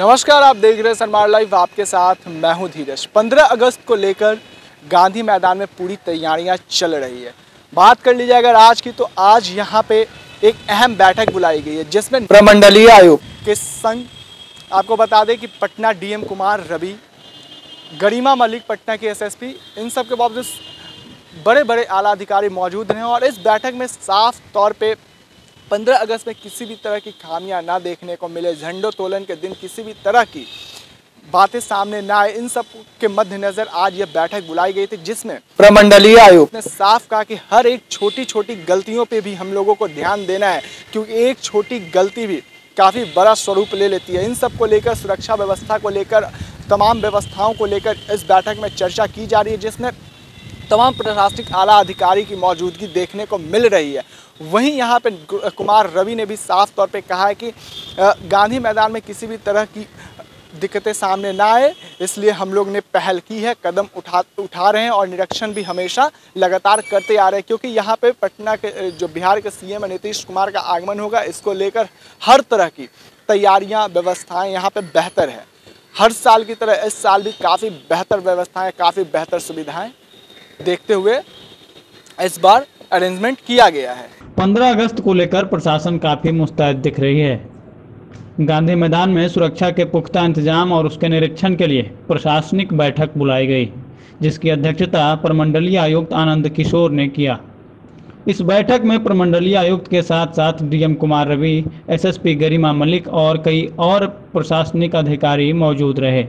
नमस्कार, आप देख रहे हैं सनमार लाइव। आपके साथ मैं हूँ धीरज। 15 अगस्त को लेकर गांधी मैदान में पूरी तैयारियाँ चल रही है। बात कर ली जाए अगर आज की तो आज यहाँ पे एक अहम बैठक बुलाई गई है, जिसमें प्रमंडलीय आयोग के संग आपको बता दें कि पटना डीएम कुमार रवि, गरिमा मलिक, पटना के एसएसपी, इन सब के बावजूद बड़े बड़े आला अधिकारी मौजूद हैं और इस बैठक में साफ़ तौर पे 15 अगस्त में किसी भी तरह की खामियाँ ना देखने को मिले झंडोत्तोलन के दिन किसी भी तरह की बातें सामने ना आए इन सब के मद्देनजर आज यह बैठक बुलाई गई थी जिसमें प्रमंडलीय आयुक्त ने साफ़ कहा कि हर एक छोटी छोटी गलतियों पे भी हम लोगों को ध्यान देना है क्योंकि एक छोटी गलती भी काफ़ी बड़ा स्वरूप ले लेती है। इन सबको लेकर सुरक्षा व्यवस्था को लेकर तमाम व्यवस्थाओं को लेकर इस बैठक में चर्चा की जा रही है जिसमें तमाम प्रशासनिक आला अधिकारी की मौजूदगी देखने को मिल रही है। वहीं यहाँ पे कुमार रवि ने भी साफ़ तौर पे कहा है कि गांधी मैदान में किसी भी तरह की दिक्कतें सामने ना आए, इसलिए हम लोग ने पहल की है, कदम उठा उठा रहे हैं और निरीक्षण भी हमेशा लगातार करते आ रहे हैं, क्योंकि यहाँ पे पटना के जो बिहार के सीएम नीतीश कुमार का आगमन होगा, इसको लेकर हर तरह की तैयारियाँ, व्यवस्थाएँ यहाँ पे बेहतर है। हर साल की तरह इस साल भी काफ़ी बेहतर व्यवस्थाएँ, काफ़ी बेहतर सुविधाएँ देखते हुए इस बार अरेंजमेंट किया गया है। 15 अगस्त को लेकर प्रशासन काफ़ी मुस्तैद दिख रही है। गांधी मैदान में सुरक्षा के पुख्ता इंतज़ाम और उसके निरीक्षण के लिए प्रशासनिक बैठक बुलाई गई, जिसकी अध्यक्षता प्रमंडलीय आयुक्त आनंद किशोर ने किया। इस बैठक में प्रमंडलीय आयुक्त के साथ साथ डीएम कुमार रवि, एसएसपी गरिमा मलिक और कई और प्रशासनिक अधिकारी मौजूद रहे।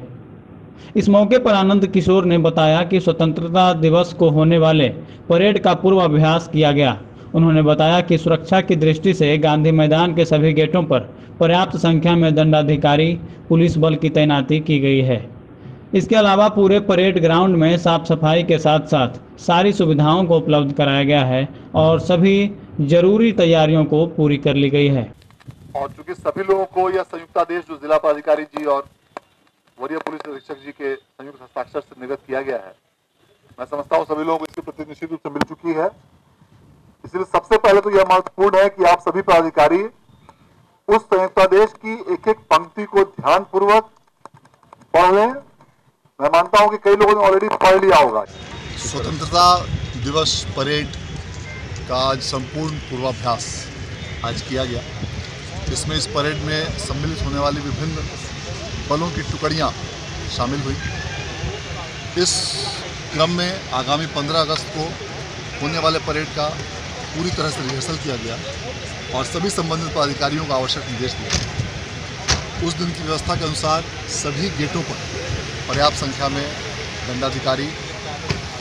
इस मौके पर आनंद किशोर ने बताया कि स्वतंत्रता दिवस को होने वाले परेड का पूर्वाभ्यास किया गया। उन्होंने बताया कि सुरक्षा की दृष्टि से गांधी मैदान के सभी गेटों पर पर्याप्त संख्या में दंडाधिकारी, पुलिस बल की तैनाती की गई है। इसके अलावा पूरे परेड ग्राउंड में साफ़ सफ़ाई के साथ साथ सारी सुविधाओं को उपलब्ध कराया गया है और सभी ज़रूरी तैयारियों को पूरी कर ली गई है। और चूँकि सभी लोगों को यह संयुक्त आदेश जो जिला पदाधिकारी जी और वरीय पुलिस अधीक्षक जी के संयुक्त हस्ताक्षर से निर्गत किया गया है। मैं समझता हूँ सभी लोगों को इसकी प्रति निश्चित रूप से मिल चुकी है। इसलिए सबसे पहले तो यह महत्वपूर्ण है कि आप सभी पदाधिकारी उस संयुक्तादेश की एक एक पंक्ति को ध्यान पूर्वक पढ़। लें मैं मानता हूँ कि कई लोगों ने ऑलरेडी पढ़ लिया होगा। स्वतंत्रता दिवस परेड का आज संपूर्ण पूर्वाभ्यास आज किया गया। इसमें इस परेड में सम्मिलित होने वाली विभिन्न बलों की टुकड़ियाँ शामिल हुई। इस क्रम में आगामी 15 अगस्त को होने वाले परेड का पूरी तरह से रिहर्सल किया गया और सभी संबंधित पदाधिकारियों को आवश्यक निर्देश दिए उस दिन की व्यवस्था के अनुसार सभी गेटों पर पर्याप्त संख्या में दंडाधिकारी,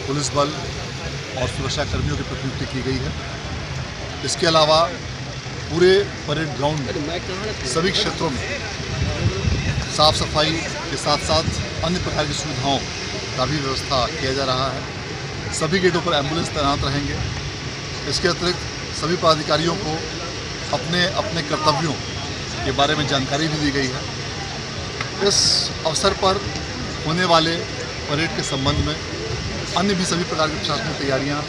पुलिस बल और सुरक्षाकर्मियों की प्रतिनियुक्ति की गई है। इसके अलावा पूरे परेड ग्राउंड में सभी क्षेत्रों में साफ़ सफ़ाई के साथ साथ अन्य प्रकार की सुविधाओं का भी व्यवस्था किया जा रहा है। सभी गेटों पर एंबुलेंस तैनात रहेंगे। इसके अतिरिक्त सभी पदाधिकारियों को अपने अपने कर्तव्यों के बारे में जानकारी भी दी गई है। इस अवसर पर होने वाले परेड के संबंध में अन्य भी सभी प्रकार की प्रशासनिक तैयारियाँ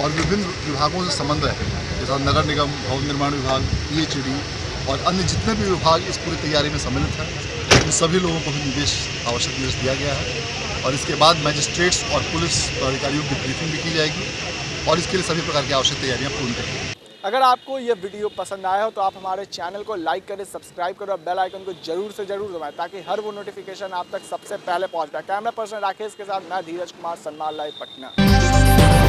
और विभिन्न विभागों से संबंध समन्वय जैसा नगर निगम, भवन निर्माण विभाग पीएचईडी और अन्य जितने भी विभाग इस पूरी तैयारी में सम्मिलित हैं उन सभी लोगों को भी निर्देश, आवश्यक निर्देश दिया गया है। और इसके बाद मजिस्ट्रेट्स और पुलिस अधिकारियों की ब्रीफिंग भी की जाएगी और इसके लिए सभी प्रकार की आवश्यक तैयारियाँ पूर्ण करेंगे। अगर आपको ये वीडियो पसंद आया हो तो आप हमारे चैनल को लाइक करें सब्सक्राइब करें और बेल आइकन को ज़रूर से ज़रूर दबाएँ ताकि हर वो नोटिफिकेशन आप तक सबसे पहले पहुँच पाए। कैमरा पर्सन राकेश के साथ मैं धीरज कुमार सन्मान लाइव पटना।